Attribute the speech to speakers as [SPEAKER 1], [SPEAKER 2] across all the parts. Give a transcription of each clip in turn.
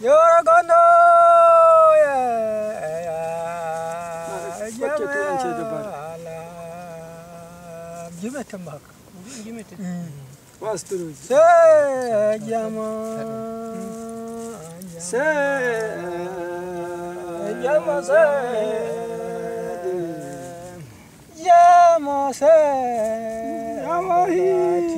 [SPEAKER 1] Yorogondo ya
[SPEAKER 2] Bakka turanci da bar.
[SPEAKER 1] Jimetin bak.
[SPEAKER 3] Jimetin.
[SPEAKER 2] Bastırın.
[SPEAKER 1] Se jama.
[SPEAKER 2] Se.
[SPEAKER 1] Jama se. Jama se.
[SPEAKER 2] Jama hi.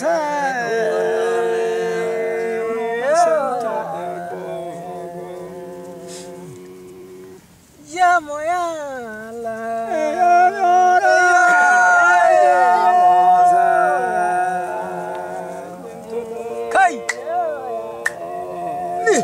[SPEAKER 1] Ya la. Kai. Ni.